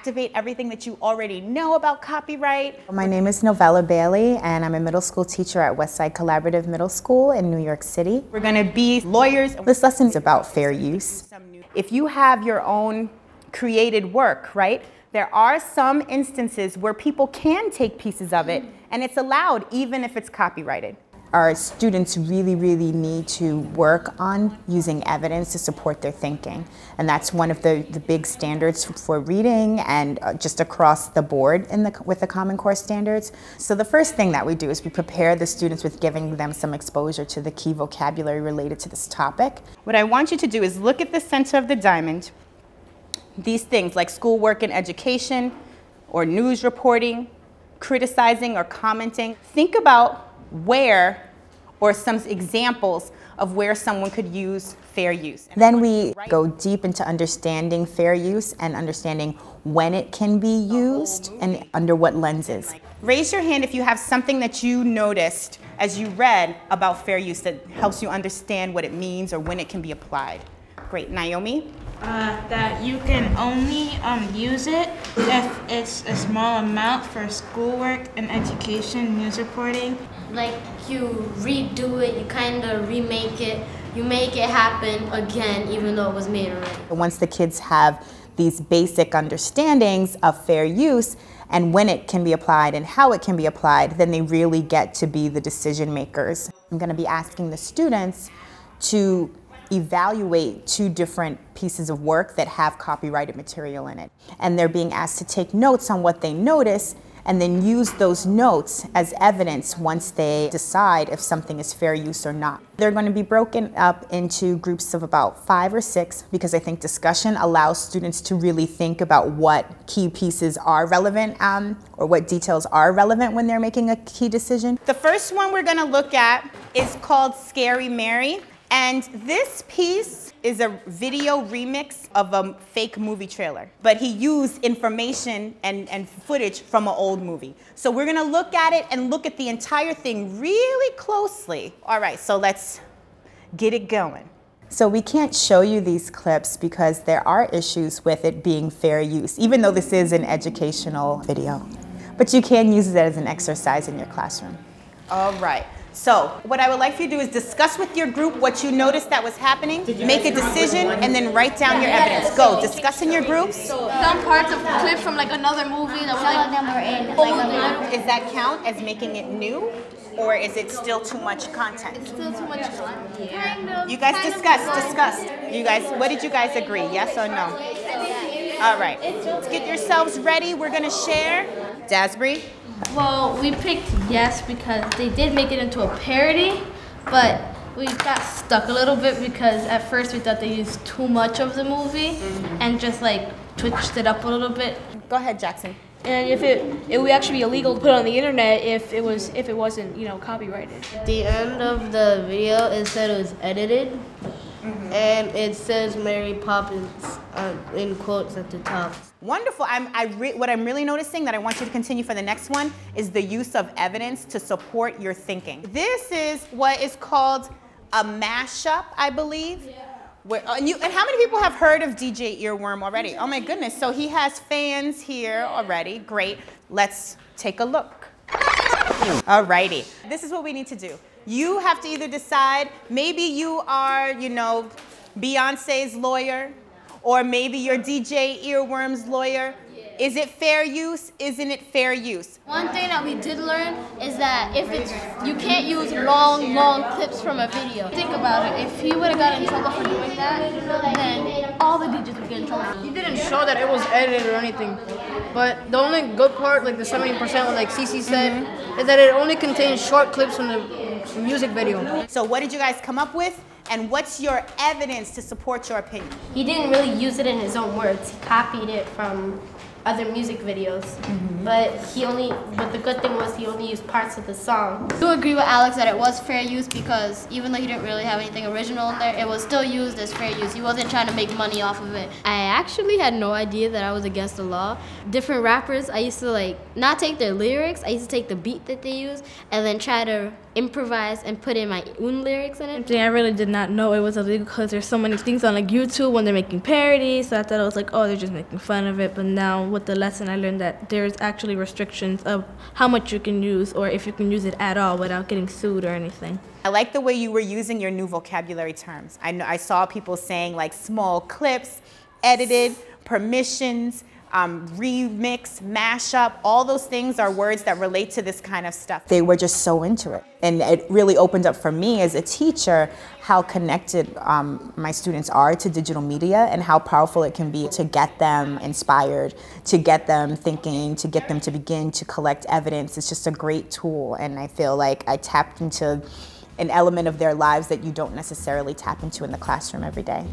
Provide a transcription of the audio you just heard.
activate everything that you already know about copyright. My name is Novella Bailey, and I'm a middle school teacher at Westside Collaborative Middle School in New York City. We're going to be lawyers. This lesson is about fair use. If you have your own created work, right, there are some instances where people can take pieces of it, and it's allowed even if it's copyrighted our students really, really need to work on using evidence to support their thinking. And that's one of the, the big standards for reading and uh, just across the board in the, with the Common Core standards. So the first thing that we do is we prepare the students with giving them some exposure to the key vocabulary related to this topic. What I want you to do is look at the center of the diamond. These things like schoolwork and education or news reporting, criticizing or commenting. Think about where or some examples of where someone could use fair use. Then we go deep into understanding fair use and understanding when it can be used and under what lenses. Raise your hand if you have something that you noticed as you read about fair use that helps you understand what it means or when it can be applied. Great. Naomi? Uh, that you can only um, use it if it's a small amount for schoolwork and education, news reporting. Like you redo it, you kind of remake it, you make it happen again even though it was made already. Once the kids have these basic understandings of fair use and when it can be applied and how it can be applied, then they really get to be the decision makers. I'm going to be asking the students to evaluate two different pieces of work that have copyrighted material in it. And they're being asked to take notes on what they notice and then use those notes as evidence once they decide if something is fair use or not. They're going to be broken up into groups of about five or six because I think discussion allows students to really think about what key pieces are relevant um, or what details are relevant when they're making a key decision. The first one we're going to look at is called Scary Mary. And this piece is a video remix of a fake movie trailer. But he used information and, and footage from an old movie. So we're gonna look at it and look at the entire thing really closely. All right, so let's get it going. So we can't show you these clips because there are issues with it being fair use, even though this is an educational video. But you can use it as an exercise in your classroom. All right. So what I would like for you to do is discuss with your group what you noticed that was happening, make a decision, and then write down your evidence. Go, discuss in your groups. Some parts of clips from like another movie that was like, them were in oh like Is that count as making it new? Or is it still too much content? It's still too much content. Yeah. You guys discuss, discuss. You guys, what did you guys agree? Yes or no? All right. Let's get yourselves ready. We're going to share. Dasbury? Well, we picked yes because they did make it into a parody, but we got stuck a little bit because at first we thought they used too much of the movie mm-hmm. and just like twitched it up a little bit. Go ahead, Jackson. And if it it would actually be illegal to put on the internet if it was if it wasn't you know copyrighted. The end of the video it said it was edited, Mm-hmm. And it says Mary Poppins uh, in quotes at the top. Wonderful. I'm, I what I'm really noticing that I want you to continue for the next one is the use of evidence to support your thinking. This is what is called a mashup, I believe. Yeah. Where, and, you, and how many people have heard of DJ Earworm already? Oh my goodness. So he has fans here already. Great. Let's take a look. Alrighty. This is what we need to do. You have to either decide, maybe you are, you know, Beyonce's lawyer, or maybe you're DJ Earworm's lawyer. Is it fair use? Isn't it fair use? One thing that we did learn is that if it's you can't use long, long clips from a video. Think about it. If he would have gotten in trouble for doing that, then all the DJs would get in trouble. He didn't show that it was edited or anything. But the only good part, like the 70% like CC said, mm -hmm. is that it only contains short clips from the music video. So what did you guys come up with? And what's your evidence to support your opinion? He didn't really use it in his own words. He copied it from other music videos. Mm-hmm. But he only, but the good thing was he only used parts of the song. I do agree with Alex that it was fair use because even though he didn't really have anything original in there, it was still used as fair use. He wasn't trying to make money off of it. I actually had no idea that I was against the law. Different rappers, I used to like not take their lyrics. I used to take the beat that they use and then try to improvise and put in my own lyrics in it. thing I really did not know it was illegal because there's so many things on like YouTube when they're making parodies. So I thought it was like, oh, they're just making fun of it. But now with the lesson, I learned that there's actually restrictions of how much you can use or if you can use it at all without getting sued or anything. I like the way you were using your new vocabulary terms. I know I saw people saying like small clips, edited, permissions, um, remix, mashup, all those things are words that relate to this kind of stuff. They were just so into it. And it really opened up for me as a teacher how connected um, my students are to digital media and how powerful it can be to get them inspired, to get them thinking, to get them to begin to collect evidence. It's just a great tool. And I feel like I tapped into an element of their lives that you don't necessarily tap into in the classroom every day.